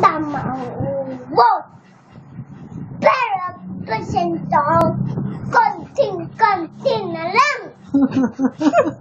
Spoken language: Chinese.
大马哇贝尔不先走，更听更听了